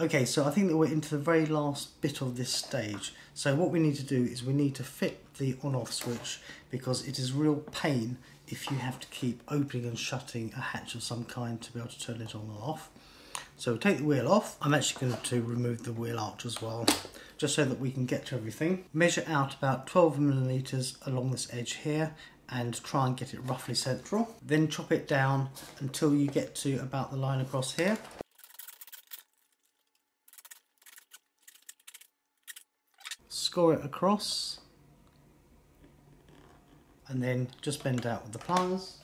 Okay, so I think that we're into the very last bit of this stage. So what we need to do is we need to fit the on-off switch because it is real pain if you have to keep opening and shutting a hatch of some kind to be able to turn it on and off. So we'll take the wheel off. I'm actually going to remove the wheel arch as well, just so that we can get to everything. Measure out about 12 millimeters along this edge here and try and get it roughly central. Then chop it down until you get to about the line across here. Score it across and then just bend out with the pliers.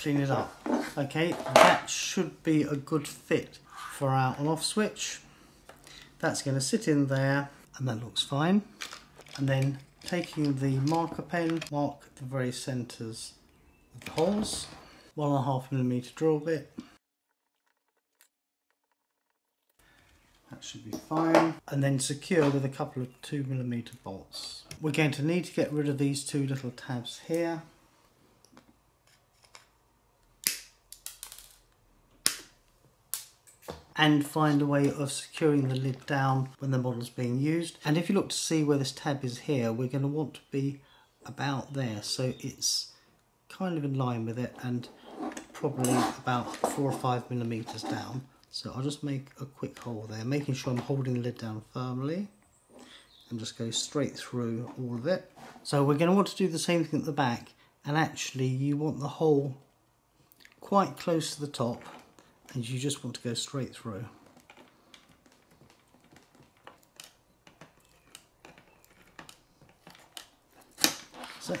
Clean it up. Okay, that should be a good fit for our on off switch. That's going to sit in there and that looks fine. And then taking the marker pen, mark the very centres of the holes. One and a half millimetre drill bit. That should be fine. And then secure with a couple of two millimetre bolts. We're going to need to get rid of these two little tabs here. and find a way of securing the lid down when the model is being used. And if you look to see where this tab is here, we're going to want to be about there. So it's kind of in line with it and probably about four or five millimeters down. So I'll just make a quick hole there, making sure I'm holding the lid down firmly and just go straight through all of it. So we're going to want to do the same thing at the back and actually you want the hole quite close to the top and you just want to go straight through. So,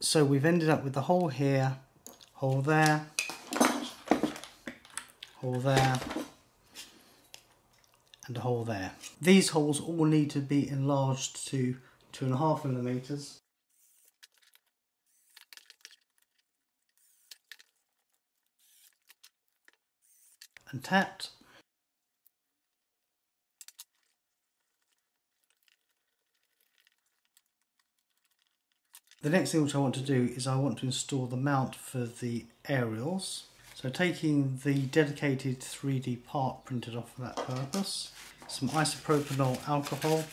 so we've ended up with the hole here, hole there, hole there, and a hole there. These holes all need to be enlarged to two and a half millimeters. and tapped. The next thing which I want to do is I want to install the mount for the aerials. So taking the dedicated 3D part printed off for that purpose, some isopropanol alcohol,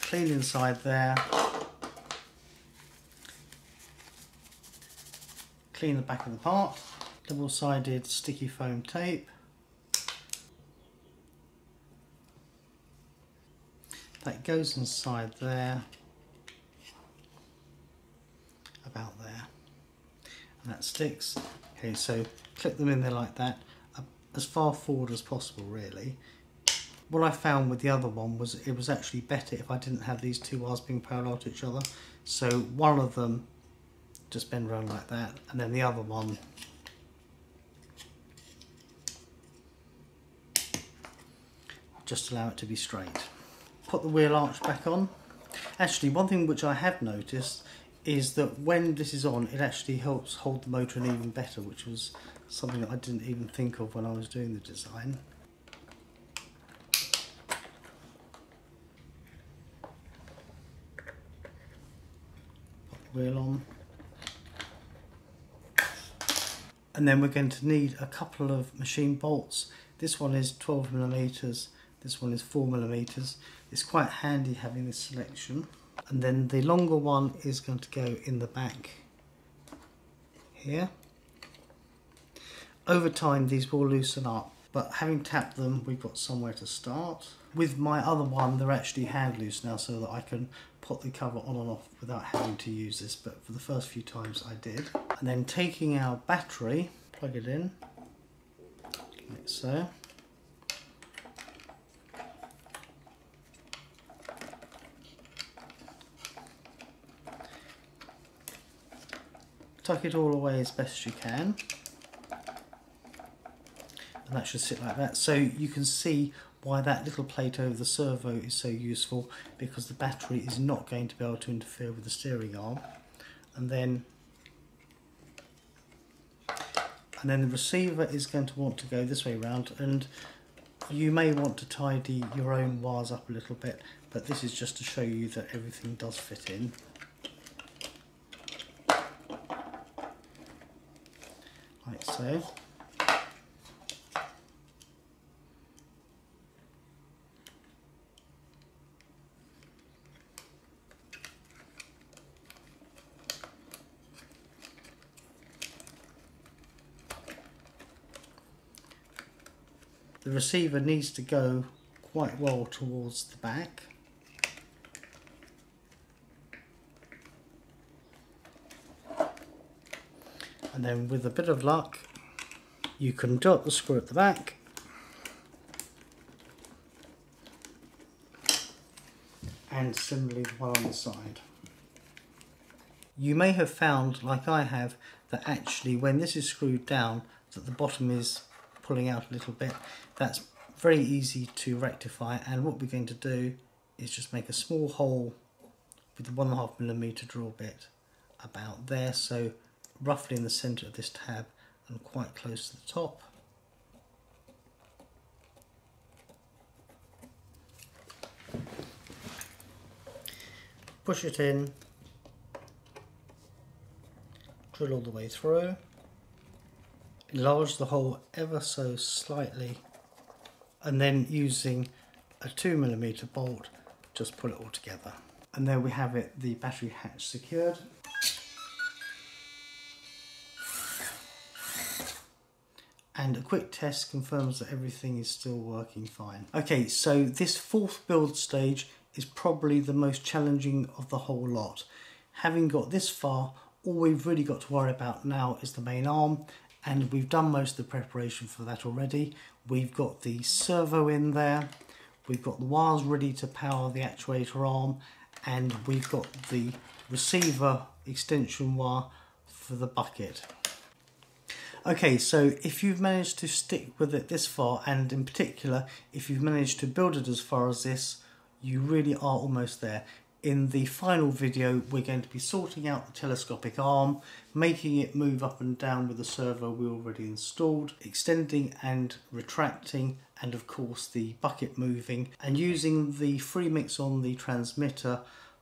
clean inside there, clean the back of the part, double-sided sticky foam tape, that goes inside there about there. And that sticks. Okay so clip them in there like that uh, as far forward as possible really. What I found with the other one was it was actually better if I didn't have these two wires being parallel to each other. So one of them just bend around like that and then the other one just allow it to be straight. Put the wheel arch back on. Actually, one thing which I have noticed is that when this is on, it actually helps hold the motor in even better, which was something that I didn't even think of when I was doing the design. Put the wheel on. And then we're going to need a couple of machine bolts. This one is 12 millimeters this one is 4 millimeters. It's quite handy having this selection. And then the longer one is going to go in the back here. Over time these will loosen up, but having tapped them we've got somewhere to start. With my other one they're actually hand loose now so that I can put the cover on and off without having to use this, but for the first few times I did. And then taking our battery, plug it in, like so. Tuck it all away as best you can. And that should sit like that. So you can see why that little plate over the servo is so useful because the battery is not going to be able to interfere with the steering arm. And then and then the receiver is going to want to go this way around. And you may want to tidy your own wires up a little bit but this is just to show you that everything does fit in like so. The receiver needs to go quite well towards the back. And then with a bit of luck, you can dot the screw at the back and similarly one on the side. You may have found, like I have, that actually when this is screwed down, that the bottom is pulling out a little bit. That's very easy to rectify and what we're going to do is just make a small hole with the one and a half millimeter drill bit about there so roughly in the center of this tab and quite close to the top push it in drill all the way through enlarge the hole ever so slightly and then using a 2mm bolt just pull it all together. And there we have it, the battery hatch secured. And a quick test confirms that everything is still working fine. Okay, so this fourth build stage is probably the most challenging of the whole lot. Having got this far, all we've really got to worry about now is the main arm and we've done most of the preparation for that already. We've got the servo in there, we've got the wires ready to power the actuator arm, and we've got the receiver extension wire for the bucket. Okay, so if you've managed to stick with it this far, and in particular, if you've managed to build it as far as this, you really are almost there. In the final video, we're going to be sorting out the telescopic arm, making it move up and down with the servo we already installed, extending and retracting, and of course the bucket moving, and using the FreeMix on the transmitter,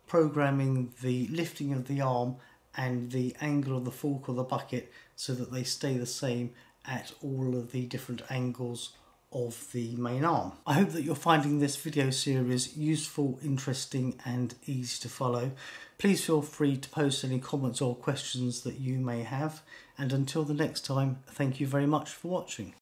programming the lifting of the arm and the angle of the fork of the bucket so that they stay the same at all of the different angles of the main arm. I hope that you're finding this video series useful, interesting and easy to follow. Please feel free to post any comments or questions that you may have and until the next time, thank you very much for watching.